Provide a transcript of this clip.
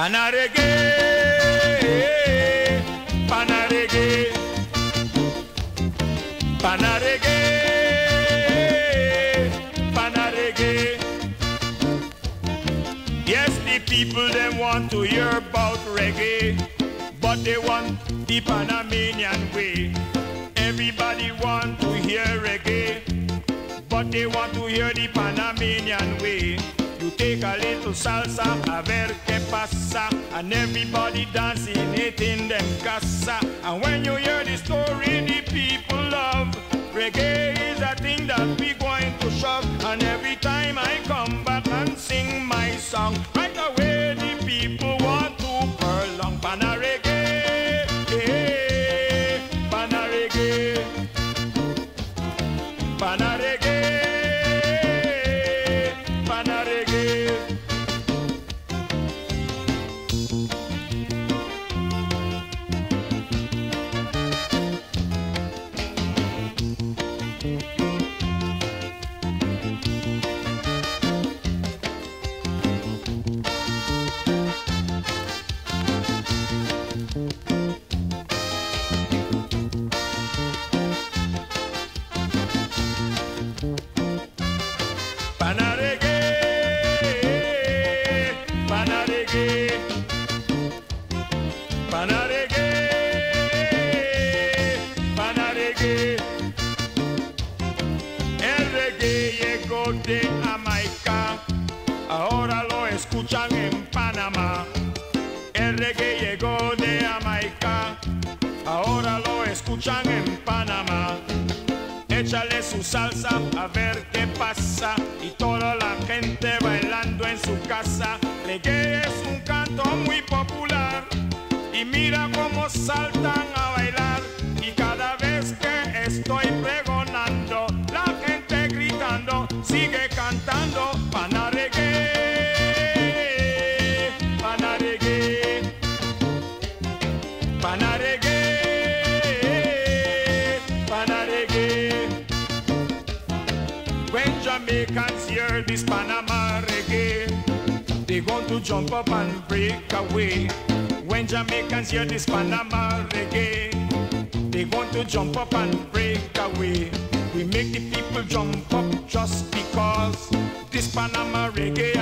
Pana reggae, pana reggae, pana reggae, pana reggae. Yes, the people them want to hear about reggae, but they want the Panamanian way. Everybody want to hear reggae, but they want to hear the Panamanian way. Take a little salsa, a ver que pasa, and everybody dancing it in them casa. And when you hear the story, the people love. Reggae is a thing that we going to shove, and every time I come back and sing my song, right away the people want to furlong. Pana reggae, eh, pana reggae, pana reggae, El reggae llegó de Jamaica, ahora lo escuchan en Panamá. El reggae llegó de Jamaica, ahora lo escuchan en Panamá. Échale su salsa a ver qué pasa y toda la gente bailando en su casa. Reggae es un canto muy popular y mira cómo saltan a bailar Jamaicans hear this Panama reggae, they going to jump up and break away. When Jamaicans hear this Panama reggae, they going to jump up and break away. We make the people jump up just because this Panama reggae